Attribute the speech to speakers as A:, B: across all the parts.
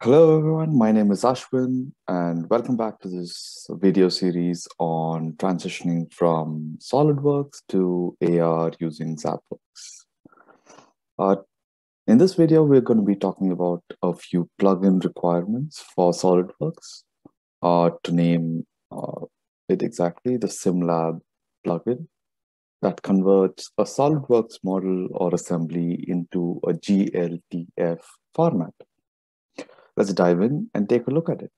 A: Hello everyone, my name is Ashwin and welcome back to this video series on transitioning from SolidWorks to AR using ZapWorks. Uh, in this video, we're going to be talking about a few plugin requirements for SolidWorks. Uh, to name uh, it exactly, the SimLab plugin that converts a SolidWorks model or assembly into a GLTF format. Let's dive in and take a look at it.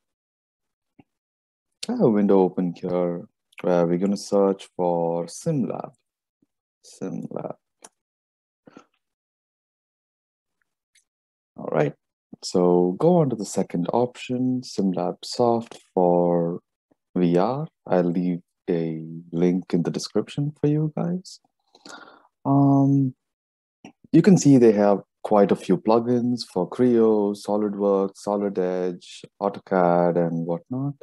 A: I have a window open here where we're going to search for SimLab. SimLab. All right, so go on to the second option, SimLab Soft for VR. I'll leave a link in the description for you guys. Um, you can see they have quite a few plugins for Creo, SolidWorks, Solid Edge, AutoCAD, and whatnot.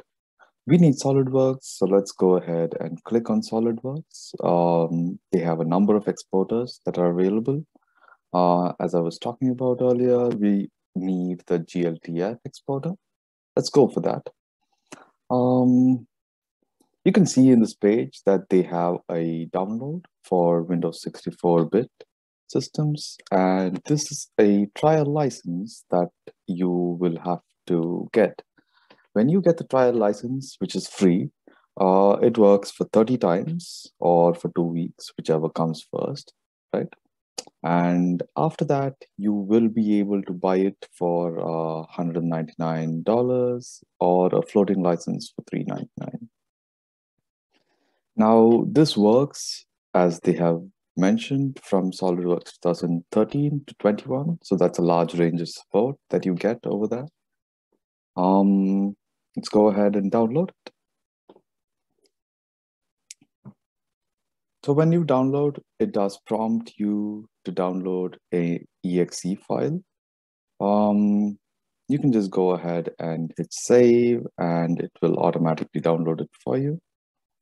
A: We need SolidWorks, so let's go ahead and click on SolidWorks. Um, they have a number of exporters that are available. Uh, as I was talking about earlier, we need the GLTF exporter. Let's go for that. Um, you can see in this page that they have a download for Windows 64-bit systems. And this is a trial license that you will have to get. When you get the trial license, which is free, uh, it works for 30 times or for two weeks, whichever comes first, right? And after that, you will be able to buy it for uh, $199 or a floating license for 399. Now, this works as they have mentioned from SolidWorks 2013 to 21. So that's a large range of support that you get over there. Um, let's go ahead and download it. So when you download, it does prompt you to download a exe file. Um, you can just go ahead and hit save and it will automatically download it for you.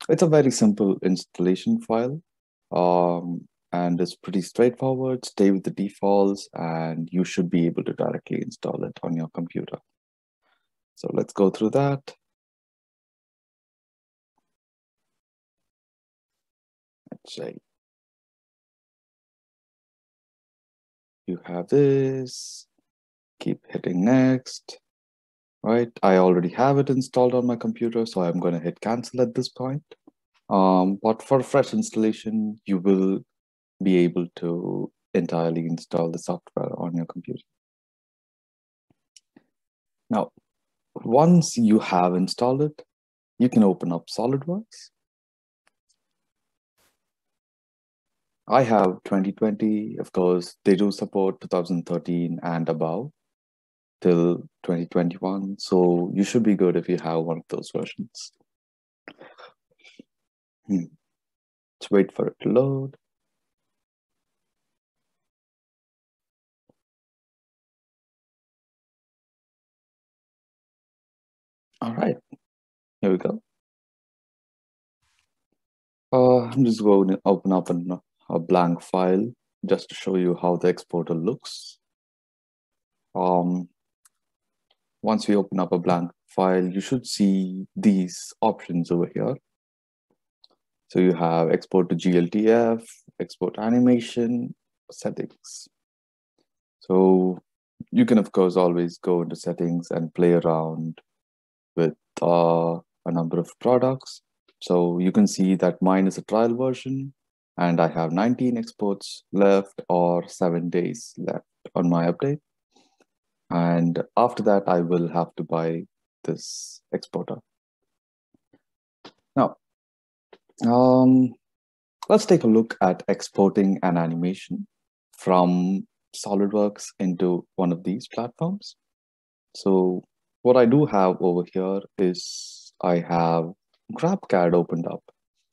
A: It's a very simple installation file um, and it's pretty straightforward. Stay with the defaults and you should be able to directly install it on your computer. So let's go through that. Let's say you have this, keep hitting next, right? I already have it installed on my computer, so I'm going to hit cancel at this point. Um, but for fresh installation, you will be able to entirely install the software on your computer. Now, once you have installed it, you can open up SolidWorks. I have 2020, of course, they do support 2013 and above till 2021. So you should be good if you have one of those versions. Hmm. Let's wait for it to load. All right, here we go. Uh, I'm just going to open up an, a blank file just to show you how the exporter looks. Um, once we open up a blank file, you should see these options over here. So you have export to GLTF, export animation, settings. So you can, of course, always go into settings and play around with uh, a number of products. So you can see that mine is a trial version and I have 19 exports left or seven days left on my update. And after that, I will have to buy this exporter. Now, um, let's take a look at exporting an animation from SolidWorks into one of these platforms. So what I do have over here is I have GrabCAD opened up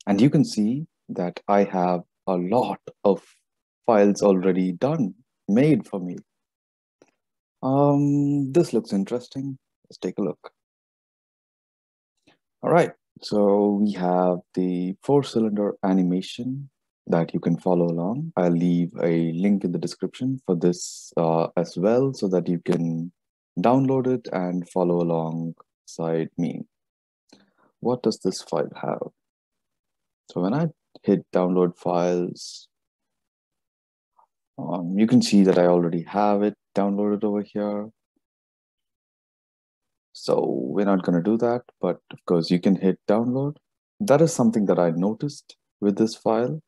A: and you can see that I have a lot of files already done, made for me. Um, this looks interesting. Let's take a look. All right, so we have the four cylinder animation that you can follow along. I'll leave a link in the description for this uh, as well so that you can download it and follow alongside me. What does this file have? So when I hit download files, um, you can see that I already have it downloaded over here. So we're not going to do that, but of course you can hit download. That is something that I noticed with this file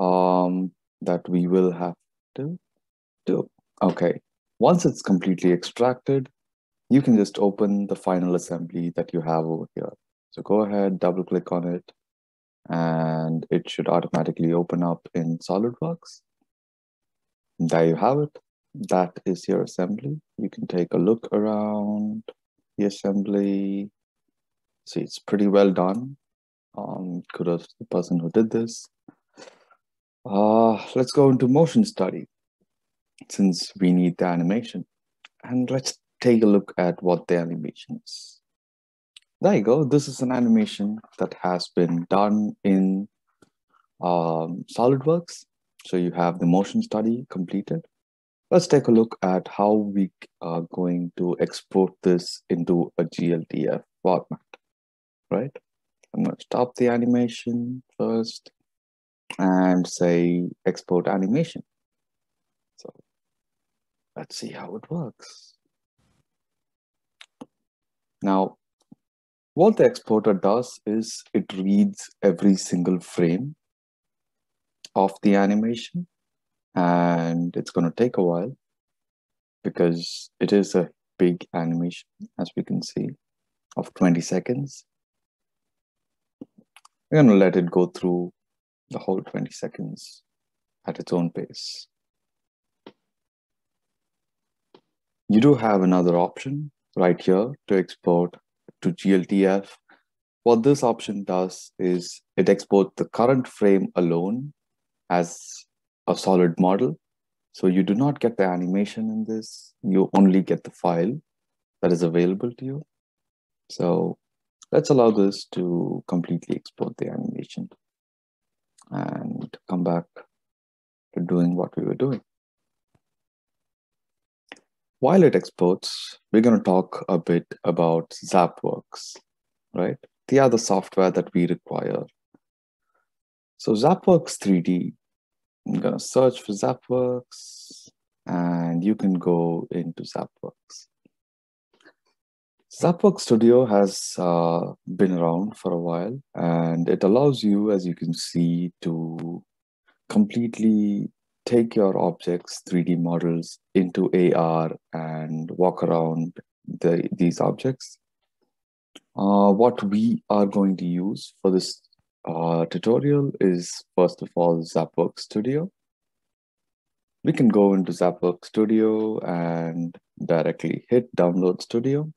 A: um, that we will have to do. Okay, once it's completely extracted, you can just open the final assembly that you have over here. So go ahead, double click on it, and it should automatically open up in SolidWorks. There you have it. That is your assembly. You can take a look around the assembly. See, it's pretty well done. Um, to the person who did this. Uh, let's go into motion study since we need the animation. And let's take a look at what the animation is. There you go. This is an animation that has been done in um, SolidWorks. So you have the motion study completed. Let's take a look at how we are going to export this into a GLTF format, right? I'm going to stop the animation first and say export animation. So let's see how it works. Now, what the exporter does is it reads every single frame of the animation and it's going to take a while because it is a big animation as we can see of 20 seconds. We're going to let it go through the whole 20 seconds at its own pace. You do have another option right here to export to GLTF. What this option does is it exports the current frame alone as a solid model. So you do not get the animation in this, you only get the file that is available to you. So let's allow this to completely export the animation and come back to doing what we were doing. While it exports, we're going to talk a bit about ZapWorks, right? The other software that we require. So ZapWorks 3D I'm to search for ZapWorks and you can go into ZapWorks. ZapWorks Studio has uh, been around for a while and it allows you, as you can see, to completely take your objects, 3D models into AR and walk around the, these objects. Uh, what we are going to use for this uh, tutorial is first of all Zapwork Studio. We can go into Zapwork Studio and directly hit Download Studio.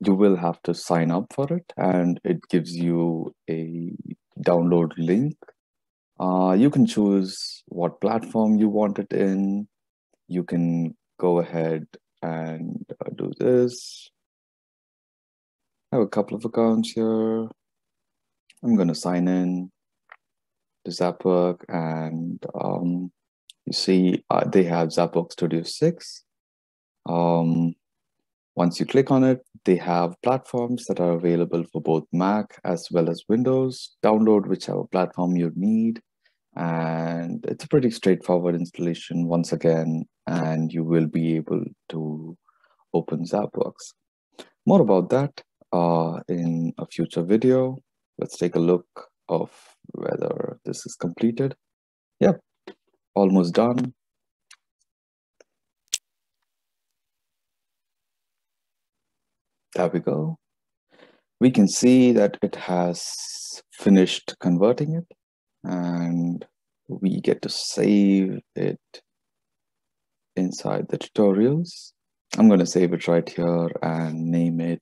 A: You will have to sign up for it and it gives you a download link. Uh, you can choose what platform you want it in. You can go ahead and uh, do this. I have a couple of accounts here. I'm going to sign in to ZapWork and um, you see uh, they have ZapWork Studio 6. Um, once you click on it, they have platforms that are available for both Mac as well as Windows. Download whichever platform you need. And it's a pretty straightforward installation once again, and you will be able to open ZapWorks. More about that uh, in a future video. Let's take a look of whether this is completed. Yep, almost done. There we go. We can see that it has finished converting it and we get to save it inside the tutorials. I'm going to save it right here and name it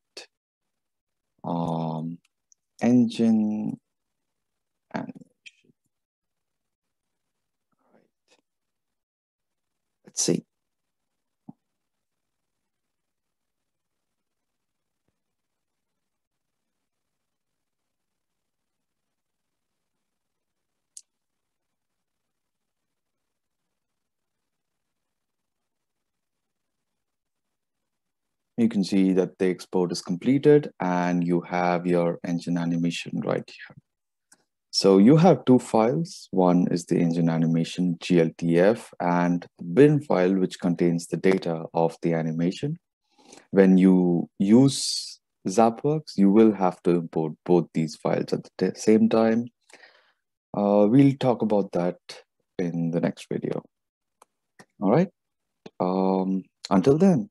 A: um, engine animation. All right. Let's see. You can see that the export is completed and you have your engine animation right here. So you have two files. One is the engine animation GLTF and bin file, which contains the data of the animation. When you use ZapWorks, you will have to import both these files at the same time. Uh, we'll talk about that in the next video. All right. Um, until then,